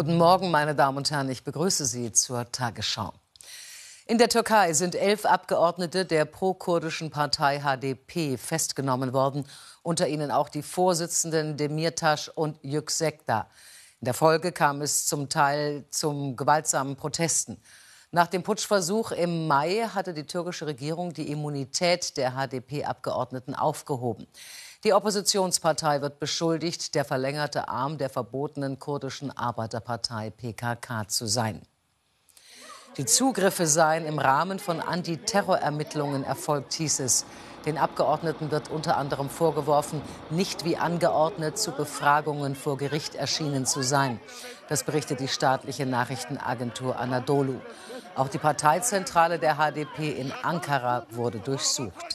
Guten Morgen, meine Damen und Herren. Ich begrüße Sie zur Tagesschau. In der Türkei sind elf Abgeordnete der pro-kurdischen Partei HDP festgenommen worden, unter ihnen auch die Vorsitzenden Demirtas und Yüksekda. In der Folge kam es zum Teil zum gewaltsamen Protesten. Nach dem Putschversuch im Mai hatte die türkische Regierung die Immunität der HDP-Abgeordneten aufgehoben. Die Oppositionspartei wird beschuldigt, der verlängerte Arm der verbotenen kurdischen Arbeiterpartei PKK zu sein. Die Zugriffe seien im Rahmen von Antiterrorermittlungen erfolgt, hieß es. Den Abgeordneten wird unter anderem vorgeworfen, nicht wie angeordnet zu Befragungen vor Gericht erschienen zu sein. Das berichtet die staatliche Nachrichtenagentur Anadolu. Auch die Parteizentrale der HDP in Ankara wurde durchsucht.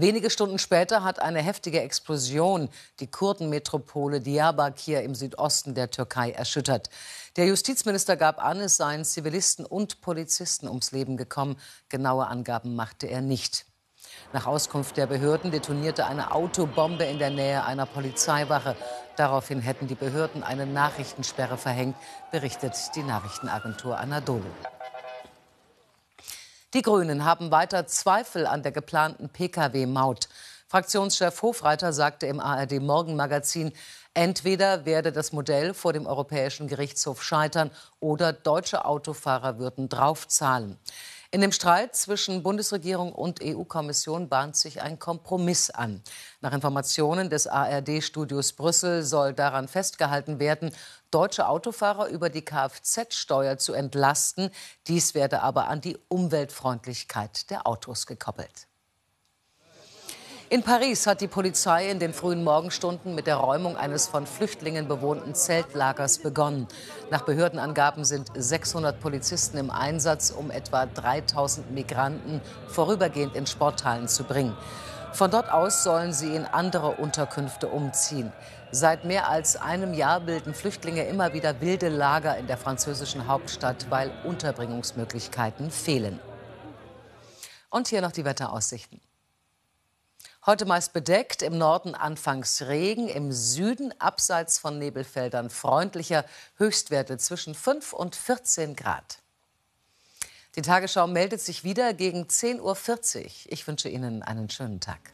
Wenige Stunden später hat eine heftige Explosion die Kurdenmetropole Diyarbakir im Südosten der Türkei erschüttert. Der Justizminister gab an, es seien Zivilisten und Polizisten ums Leben gekommen. Genaue Angaben machte er nicht. Nach Auskunft der Behörden detonierte eine Autobombe in der Nähe einer Polizeiwache. Daraufhin hätten die Behörden eine Nachrichtensperre verhängt, berichtet die Nachrichtenagentur Anadolu. Die Grünen haben weiter Zweifel an der geplanten Pkw-Maut. Fraktionschef Hofreiter sagte im ARD Morgenmagazin, entweder werde das Modell vor dem Europäischen Gerichtshof scheitern oder deutsche Autofahrer würden draufzahlen. In dem Streit zwischen Bundesregierung und EU-Kommission bahnt sich ein Kompromiss an. Nach Informationen des ARD-Studios Brüssel soll daran festgehalten werden, deutsche Autofahrer über die Kfz-Steuer zu entlasten. Dies werde aber an die Umweltfreundlichkeit der Autos gekoppelt. In Paris hat die Polizei in den frühen Morgenstunden mit der Räumung eines von Flüchtlingen bewohnten Zeltlagers begonnen. Nach Behördenangaben sind 600 Polizisten im Einsatz, um etwa 3000 Migranten vorübergehend in Sporthallen zu bringen. Von dort aus sollen sie in andere Unterkünfte umziehen. Seit mehr als einem Jahr bilden Flüchtlinge immer wieder wilde Lager in der französischen Hauptstadt, weil Unterbringungsmöglichkeiten fehlen. Und hier noch die Wetteraussichten. Heute meist bedeckt, im Norden anfangs Regen, im Süden abseits von Nebelfeldern freundlicher, Höchstwerte zwischen 5 und 14 Grad. Die Tagesschau meldet sich wieder gegen 10.40 Uhr. Ich wünsche Ihnen einen schönen Tag.